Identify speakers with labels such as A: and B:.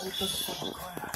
A: 诶这个跑得快呀